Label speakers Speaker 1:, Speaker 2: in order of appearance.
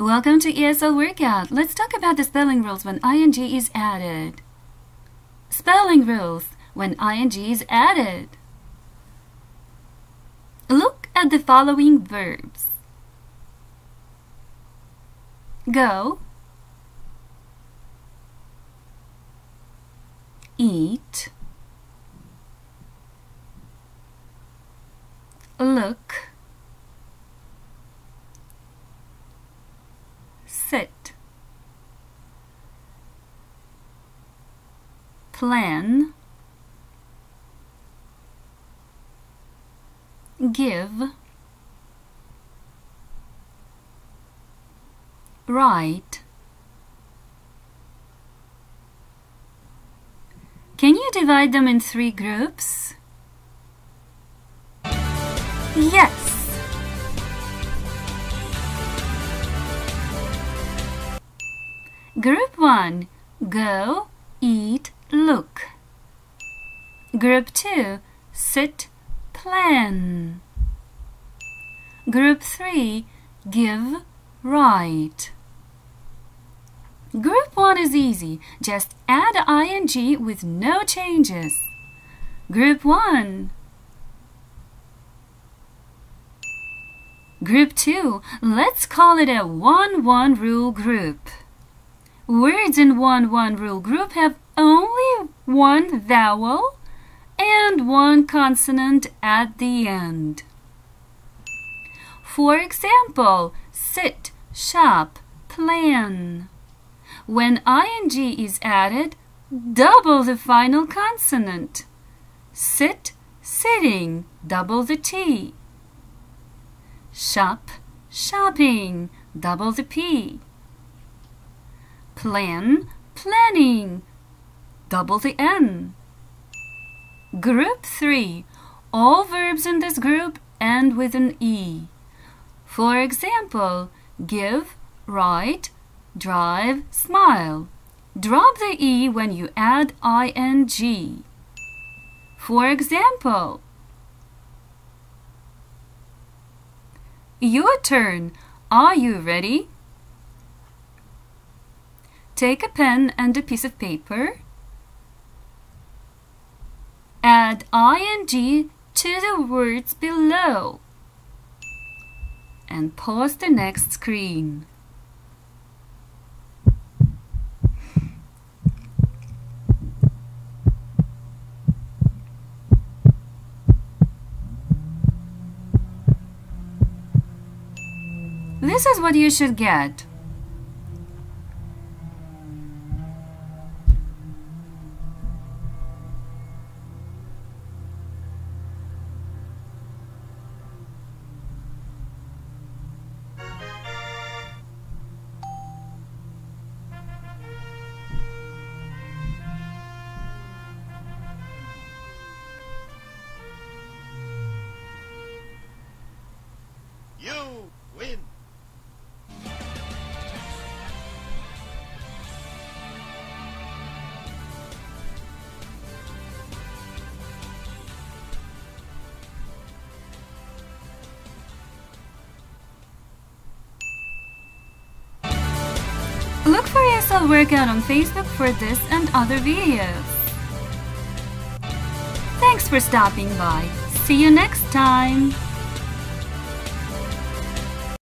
Speaker 1: Welcome to ESL Workout. Let's talk about the spelling rules when ing is added. Spelling rules when ing is added. Look at the following verbs. Go Eat Look sit plan give write Can you divide them in three groups? Yes. Group 1 Go, eat, look. Group 2 Sit, plan. Group 3 Give, write. Group 1 is easy. Just add ing with no changes. Group 1 Group 2, let's call it a 1-1 rule group. Words in 1-1 rule group have only one vowel and one consonant at the end. For example, sit, shop, plan. When ing is added, double the final consonant. Sit, sitting, double the T. Shop, shopping, double the P. Plan, planning, double the N. Group 3. All verbs in this group end with an E. For example, give, write, drive, smile. Drop the E when you add ing. For example, your turn. Are you ready? Take a pen and a piece of paper. Add ing to the words below. And pause the next screen. This is what you should get. For ESL Workout on Facebook for this and other videos. Thanks for stopping by. See you next time.